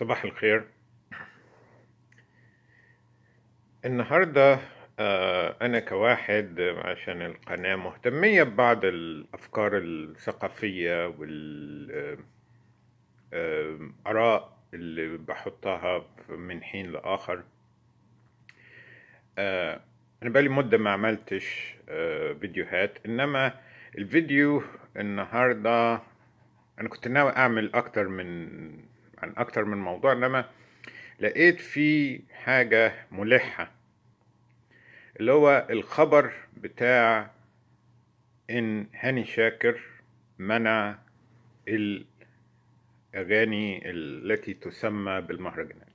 صباح الخير. النهاردة آه، أنا كواحد عشان القناة مهتمية ببعض الأفكار الثقافية والآراء اللي بحطها من حين لآخر. آه، أنا بقالي مدة ما عملتش آه، فيديوهات إنما الفيديو النهاردة أنا كنت ناوي أعمل أكتر من عن أكتر من موضوع إنما لقيت في حاجة ملحة اللي هو الخبر بتاع إن هاني شاكر منع الأغاني التي تسمى بالمهرجانات.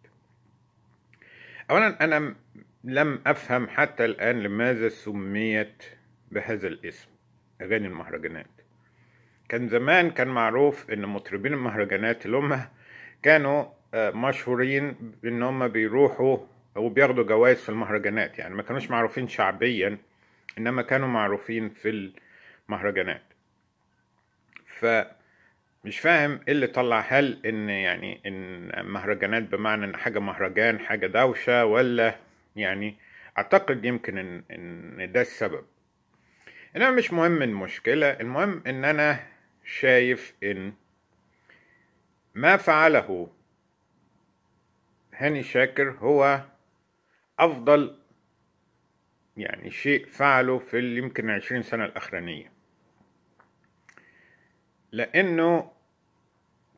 أولا أنا لم أفهم حتى الآن لماذا سميت بهذا الاسم أغاني المهرجانات. كان زمان كان معروف إن مطربين المهرجانات اللي هم كانوا مشهورين بإن هم بيروحوا أو بياخدوا جوائز في المهرجانات. يعني ما كانوش معروفين شعبيا إنما كانوا معروفين في المهرجانات. فمش فاهم إيه اللي طلع. هل إن يعني إن مهرجانات بمعنى إن حاجة مهرجان حاجة دوشة ولا يعني أعتقد يمكن إن إن ده السبب. إنما مش مهم المشكلة المهم إن أنا شايف إن ما فعله هاني شاكر هو أفضل يعني شيء فعله في يمكن عشرين سنة الأخرانية. لأنه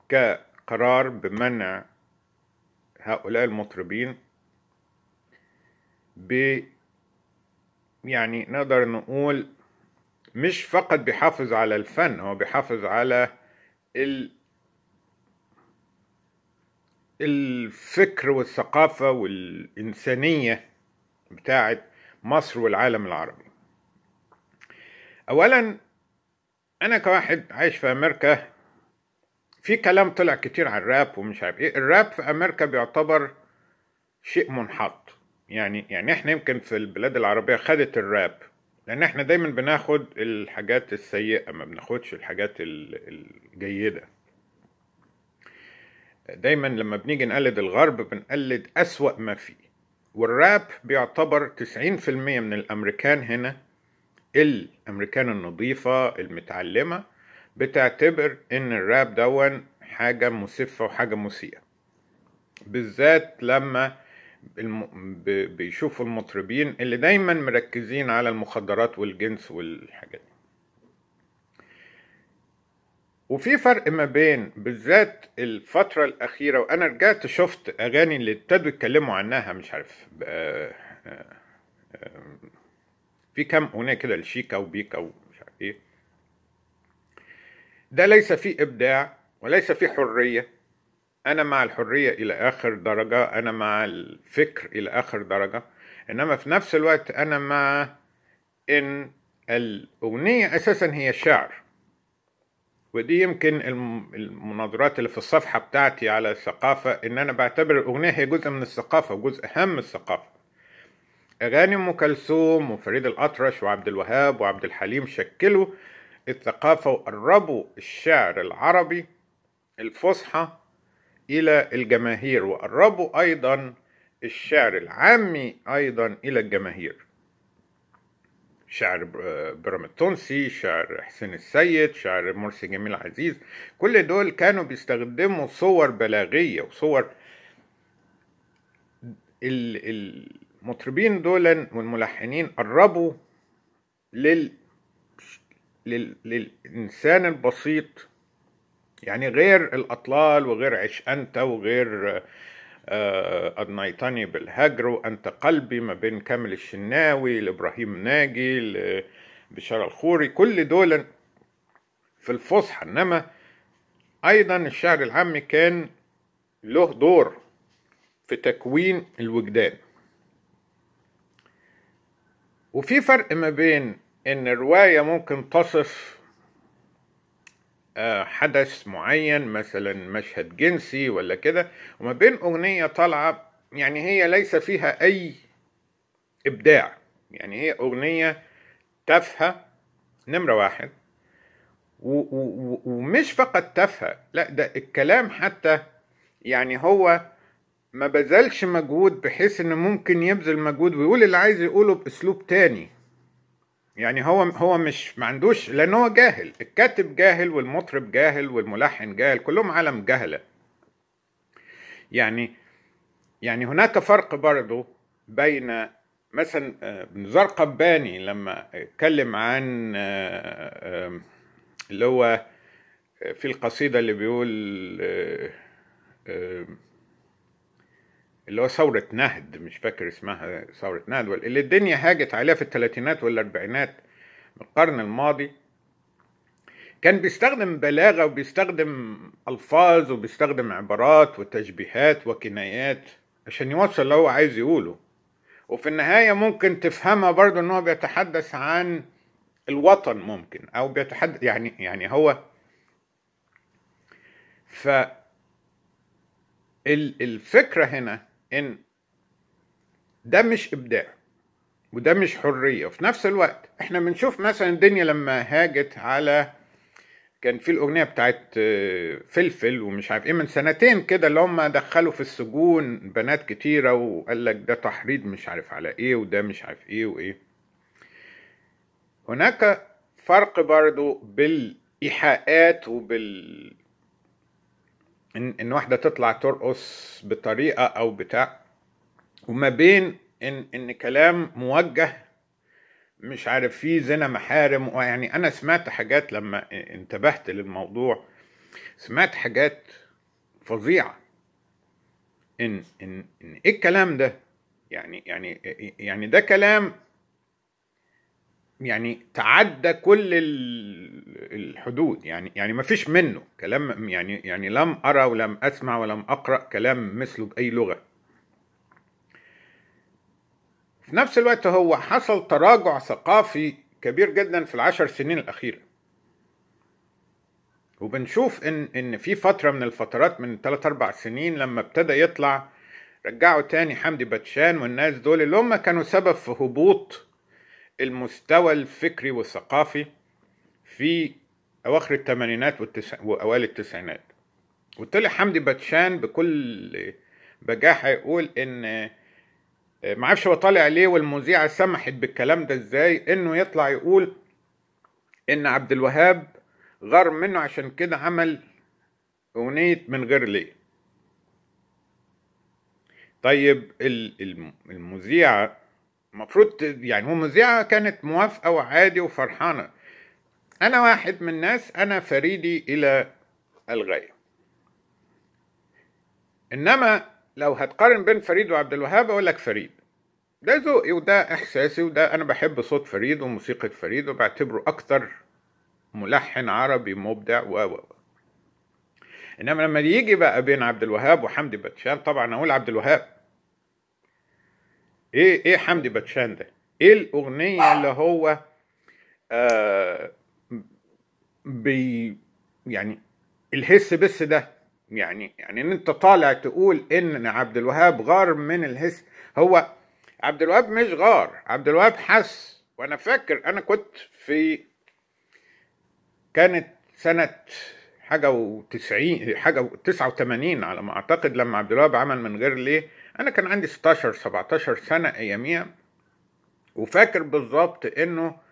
كقرار بمنع هؤلاء المطربين ب يعني نقدر نقول مش فقط بيحافظ على الفن هو بيحافظ على ال الفكر والثقافة والإنسانية بتاعت مصر والعالم العربي. أولا أنا كواحد عايش في أمريكا في كلام طلع كتير عن الراب ومش عارف إيه. الراب في أمريكا بيعتبر شيء منحط. يعني يعني إحنا يمكن في البلاد العربية خدت الراب لأن إحنا دايما بناخد الحاجات السيئة ما بناخدش الحاجات الجيدة. دايما لما بنيجي نقلد الغرب بنقلد أسوأ ما فيه والراب بيعتبر 90% من الأمريكان هنا الأمريكان النظيفة المتعلمة بتعتبر إن الراب دون حاجة مسفة وحاجة مسيئة. بالذات لما بيشوفوا المطربين اللي دايما مركزين على المخدرات والجنس والحاجات دي. وفي فرق ما بين بالذات الفترة الأخيرة وأنا رجعت شفت أغاني اللي ابتدوا يتكلموا عنها مش عارف في كام أغنية كده لشيكا وبيكا ومش عارف إيه. ده ليس فيه إبداع وليس فيه حرية. أنا مع الحرية إلى آخر درجة أنا مع الفكر إلى آخر درجة. إنما في نفس الوقت أنا مع إن الأغنية أساسا هي شعر. ودي يمكن المناظرات اللي في الصفحة بتاعتي على الثقافة إن أنا بعتبر الأغنية هي جزء من الثقافة وجزء أهم من الثقافة. أغاني أم كلثوم وفريد الأطرش وعبد الوهاب وعبد الحليم شكلوا الثقافة وقربوا الشعر العربي الفصحى إلى الجماهير وقربوا أيضا الشعر العامي أيضا إلى الجماهير. شعر برام التونسي شعر حسين السيد شعر مرسي جميل عزيز كل دول كانوا بيستخدموا صور بلاغية وصور المطربين دول والملحنين قربوا لل... لل... للإنسان البسيط يعني غير الأطلال وغير عش أنت وغير أضنيتني بالهجر وأنت قلبي ما بين كامل الشناوي لإبراهيم ناجي لبشار الخوري. كل دول في الفصحى إنما أيضا الشعر العامي كان له دور في تكوين الوجدان. وفي فرق ما بين إن الرواية ممكن تصف حدث معين مثلا مشهد جنسي ولا كده وما بين أغنية طالعة يعني هي ليس فيها أي إبداع. يعني هي أغنية تافهة نمرة واحد. ومش فقط تافهة لا ده الكلام حتى يعني هو ما بذلش مجهود بحيث إنه ممكن يبذل مجهود ويقول اللي عايز يقوله بأسلوب تاني. يعني هو هو مش ما عندوش لأن هو جاهل. الكاتب جاهل والمطرب جاهل والملحن جاهل كلهم عالم جهلة. يعني يعني هناك فرق برضه بين مثلا نزار قباني لما اتكلم عن اللي هو في القصيدة اللي بيقول اللي هو ثورة نهد مش فاكر اسمها ثورة نهد اللي الدنيا هاجت عليها في الثلاثينات والأربعينات من القرن الماضي. كان بيستخدم بلاغة وبيستخدم ألفاظ وبيستخدم عبارات وتشبيهات وكنايات عشان يوصل اللي هو عايز يقوله. وفي النهاية ممكن تفهمها برضه إن هو بيتحدث عن الوطن ممكن أو بيتحدث يعني يعني هو ف الفكرة هنا إن ده مش إبداع وده مش حرية. وفي نفس الوقت إحنا بنشوف مثلا الدنيا لما هاجت على كان في الأغنية بتاعت فلفل ومش عارف إيه من سنتين كده اللي هم دخلوا في السجون بنات كتيرة وقال لك ده تحريض مش عارف على إيه وده مش عارف إيه وإيه. هناك فرق برضو بالإيحاءات وبال إن إن واحدة تطلع ترقص بطريقة أو بتاع وما بين إن إن كلام موجه مش عارف فيه زنا محارم ويعني أنا سمعت حاجات لما انتبهت للموضوع سمعت حاجات فظيعة. إن إن إن إيه الكلام ده؟ يعني يعني يعني ده كلام يعني تعدى كل الحدود يعني يعني ما فيش منه كلام يعني يعني لم أرى ولم أسمع ولم أقرأ كلام مثله بأي لغة. في نفس الوقت هو حصل تراجع ثقافي كبير جدا في العشر سنين الأخيرة. وبنشوف إن إن في فترة من الفترات من ثلاث أربع سنين لما ابتدى يطلع رجعوا تاني حمدي باتشان والناس دول اللي هم كانوا سبب في هبوط المستوى الفكري والثقافي في أواخر الثمانينات والتسع... وأوائل التسعينات. وطلع حمدي باتشان بكل بجاحة يقول إن ما أعرفش هو طالع ليه والمذيعة سمحت بالكلام ده إزاي إنه يطلع يقول إن عبد الوهاب غار منه عشان كده عمل أغنية من غير ليه. طيب المذيعة المفروض يعني هو مذيعة كانت موافقة وعادي وفرحانة. أنا واحد من الناس أنا فريدي إلى الغاية. إنما لو هتقارن بين فريد وعبد الوهاب أقول لك فريد. ده ذوقي وده إحساسي وده أنا بحب صوت فريد وموسيقى فريد وبعتبره أكتر ملحن عربي مبدع و و إنما لما يجي بقى بين عبد الوهاب وحمدي باتشان طبعا أقول عبد الوهاب. إيه إيه حمدي باتشان ده؟ إيه الأغنية اللي هو آه بي يعني الهس بس ده. يعني يعني إن أنت طالع تقول إن عبد الوهاب غار من الهس. هو عبد الوهاب مش غار عبد الوهاب حس. وأنا فاكر أنا كنت في كانت سنة حاجة وتسعين حاجة وتسعة وتمانين على ما أعتقد لما عبد الوهاب عمل من غير ليه. أنا كان عندي 16 17 سنة أياميها. وفاكر بالظبط إنه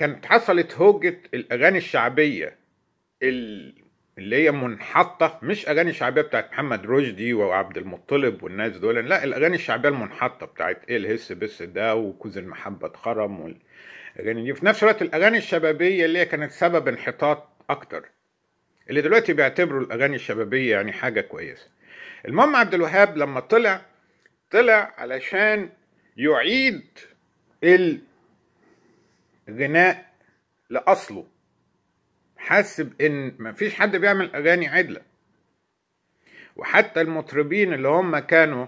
كانت حصلت هوجة الأغاني الشعبية اللي هي منحطة مش أغاني شعبية بتاعت محمد رشدي وعبد المطلب والناس دول لا الأغاني الشعبية المنحطة بتاعت إيه الهس بس ده وكوز المحبة اتخرم والأغاني دي. في نفس الوقت الأغاني الشبابية اللي هي كانت سبب انحطاط أكتر اللي دلوقتي بيعتبروا الأغاني الشبابية يعني حاجة كويسة. المهم عبد الوهاب لما طلع طلع علشان يعيد الغناء لأصله. حس بان مفيش حد بيعمل أغاني عدلة. وحتى المطربين اللي هم كانوا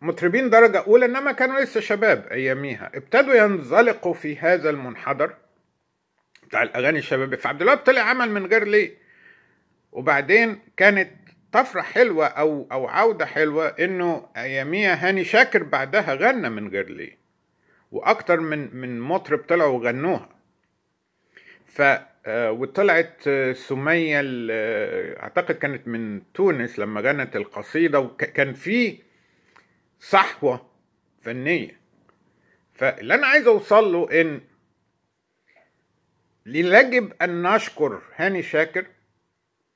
مطربين درجة أولى إنما كانوا لسه شباب أياميها. ابتدوا ينزلقوا في هذا المنحدر بتاع الأغاني الشبابية. فعبد الوهاب طلع عمل من غير ليه. وبعدين كانت طفرة حلوة أو أو عودة حلوة إنه أياميها هاني شاكر بعدها غنى من غير ليه. وأكتر من من مطرب طلعوا وغنوها. ف آه، وطلعت آه، سمية أعتقد كانت من تونس لما غنت القصيدة وكان في صحوة فنية. فاللي أنا عايز أوصل له إن يجب أن نشكر هاني شاكر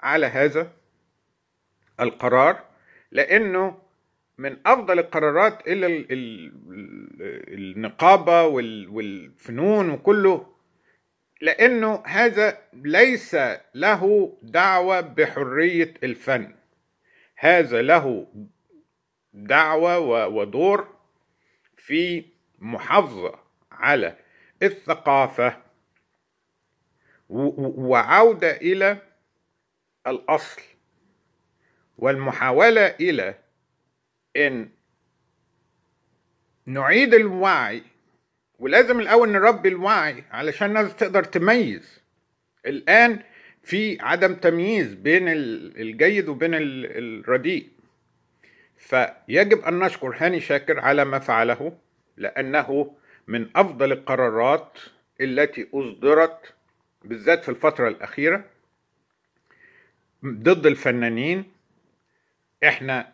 على هذا القرار لأنه من أفضل القرارات إلى النقابة والفنون وكله لأنه هذا ليس له دعوة بحرية الفن. هذا له دعوة ودور في محافظة على الثقافة وعودة إلى الأصل والمحاولة إلى إن نعيد الوعي ولازم الأول نربي الوعي علشان الناس تقدر تميز. الآن في عدم تمييز بين الجيد وبين الرديء. فيجب أن نشكر هاني شاكر على ما فعله لأنه من أفضل القرارات التي أصدرت بالذات في الفترة الأخيرة ضد الفنانين. إحنا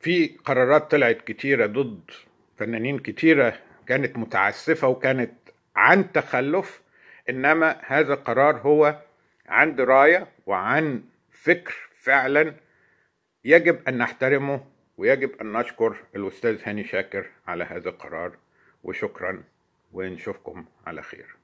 في قرارات طلعت كتيرة ضد فنانين كتيرة كانت متعسفة وكانت عن تخلف إنما هذا قرار هو عن دراية وعن فكر فعلا يجب أن نحترمه ويجب أن نشكر الأستاذ هاني شاكر على هذا القرار وشكرا ونشوفكم على خير.